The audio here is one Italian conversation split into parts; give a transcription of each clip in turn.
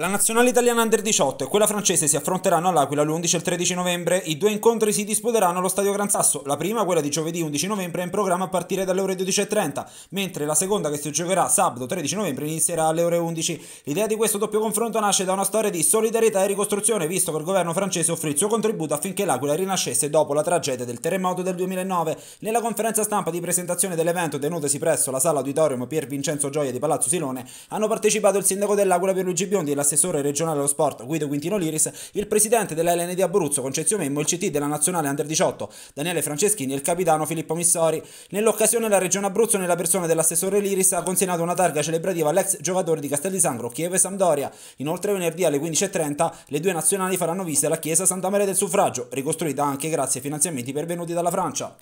La nazionale italiana Under 18 e quella francese si affronteranno all'Aquila l'11 e il 13 novembre. I due incontri si disputeranno allo Stadio Gran Sasso. La prima, quella di giovedì 11 novembre, è in programma a partire dalle ore 12.30, mentre la seconda, che si giocherà sabato 13 novembre, inizierà alle ore 11. L'idea di questo doppio confronto nasce da una storia di solidarietà e ricostruzione, visto che il governo francese offrì il suo contributo affinché l'Aquila rinascesse dopo la tragedia del terremoto del 2009. Nella conferenza stampa di presentazione dell'evento tenutasi presso la sala auditorium Pier Vincenzo Gioia di Palazzo Silone, hanno partecipato il sindaco dell'Aquila Pierluigi Biondi e la l'assessore regionale allo sport Guido Quintino Liris, il presidente della LN di Abruzzo Concezio Memmo, il CT della nazionale Under 18 Daniele Franceschini e il capitano Filippo Missori. Nell'occasione la regione Abruzzo nella persona dell'assessore Liris ha consegnato una targa celebrativa all'ex giocatore di Castellisangro, Chievo e Sampdoria. Inoltre venerdì alle 15.30 le due nazionali faranno visita alla chiesa Santa Maria del Suffragio, ricostruita anche grazie ai finanziamenti pervenuti dalla Francia.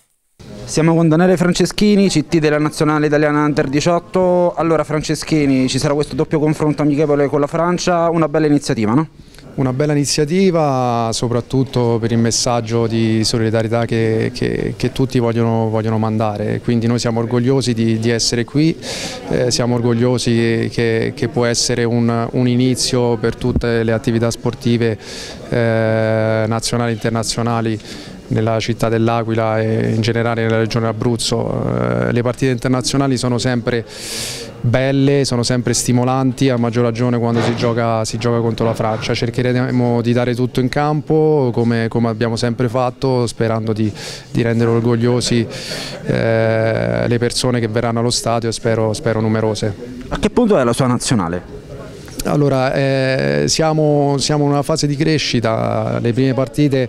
Siamo con Daniele Franceschini, CT della nazionale italiana Under 18. Allora Franceschini, ci sarà questo doppio confronto amichevole con la Francia, una bella iniziativa, no? Una bella iniziativa soprattutto per il messaggio di solidarietà che, che, che tutti vogliono, vogliono, mandare, quindi noi siamo orgogliosi di, di essere qui, eh, siamo orgogliosi che, che può essere un, un, inizio per tutte le attività sportive eh, nazionali e internazionali nella città dell'Aquila e in generale nella regione Abruzzo. Eh, le partite internazionali sono sempre belle, sono sempre stimolanti, a maggior ragione quando si gioca, si gioca contro la Francia. Cercheremo di dare tutto in campo come, come abbiamo sempre fatto, sperando di, di rendere orgogliosi eh, le persone che verranno allo stadio, spero, spero numerose. A che punto è la sua nazionale? Allora, eh, siamo, siamo, in una fase di crescita, le prime partite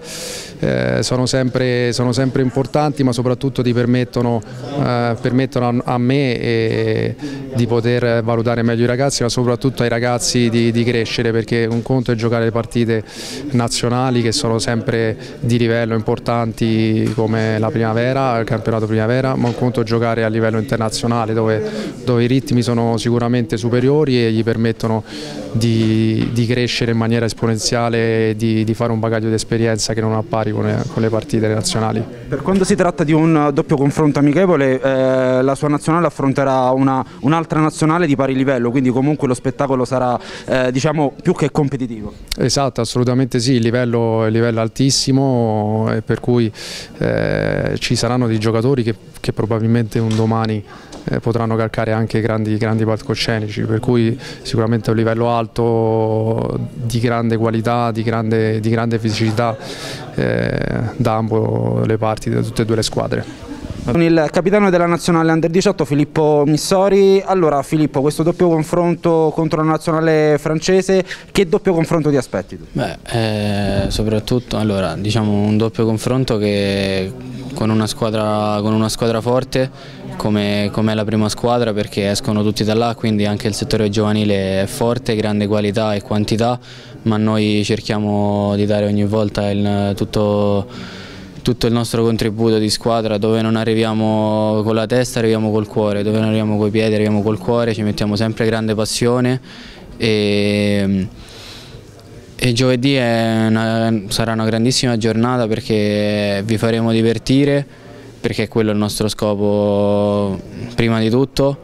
eh, sono, sempre, sono, sempre, importanti ma soprattutto ti permettono, eh, permettono a, a, me eh, di poter valutare meglio i ragazzi ma soprattutto ai ragazzi di, di, crescere perché un conto è giocare le partite nazionali che sono sempre di livello importanti come la primavera, il campionato primavera, ma un conto è giocare a livello internazionale dove, dove i ritmi sono sicuramente superiori e gli permettono di, di crescere in maniera esponenziale e di, di fare un bagaglio di esperienza che non ha pari con le, con le, partite nazionali. Per quando si tratta di un doppio confronto amichevole, eh, la sua nazionale affronterà un'altra un nazionale di pari livello, quindi comunque lo spettacolo sarà eh, diciamo, più che competitivo. Esatto, assolutamente sì, il livello, il livello è altissimo, per cui eh, ci saranno dei giocatori che, che probabilmente un domani eh, potranno calcare anche grandi, grandi palcoscenici, per cui sicuramente è un livello alto di grande qualità, di grande, di grande fisicità eh, da ambo le parti, da tutte e due le squadre. Con il capitano della nazionale Under 18 Filippo Missori, allora Filippo questo doppio confronto contro la nazionale francese, che doppio confronto ti aspetti tu? Beh, eh, soprattutto allora, diciamo un doppio confronto che con una squadra, con una squadra forte come, come la prima squadra perché escono tutti da là, quindi anche il settore giovanile è forte, grande qualità e quantità, ma noi cerchiamo di dare ogni volta il, tutto, tutto il nostro contributo di squadra, dove non arriviamo con la testa arriviamo col cuore, dove non arriviamo coi piedi arriviamo col cuore, ci mettiamo sempre grande passione e, e giovedì una, sarà una grandissima giornata perché vi faremo divertire perché quello è il nostro scopo prima di tutto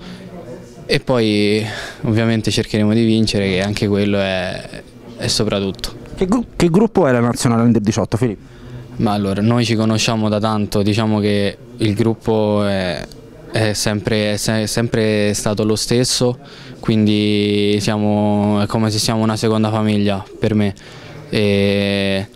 e poi ovviamente cercheremo di vincere che anche quello è, è soprattutto. Che, che, gruppo è la nazionale under 18 Filippo? Ma allora, noi ci conosciamo da tanto, diciamo che il gruppo è, è, sempre, è sempre, stato lo stesso, quindi siamo, è come se siamo una seconda famiglia per me. E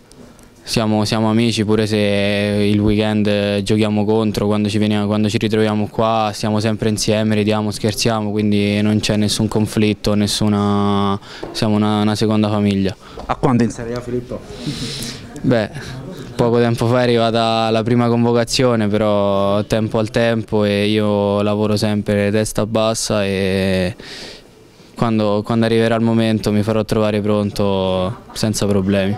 siamo, siamo, amici pure se il weekend giochiamo contro, quando ci, veniamo, quando ci, ritroviamo qua stiamo sempre insieme, ridiamo, scherziamo, quindi non c'è nessun conflitto, nessuna, siamo una, una, seconda famiglia. A quando in Serie A Filippo? Beh, poco tempo fa è arrivata la prima convocazione, però tempo al tempo e io lavoro sempre testa bassa e quando, quando arriverà il momento mi farò trovare pronto senza problemi.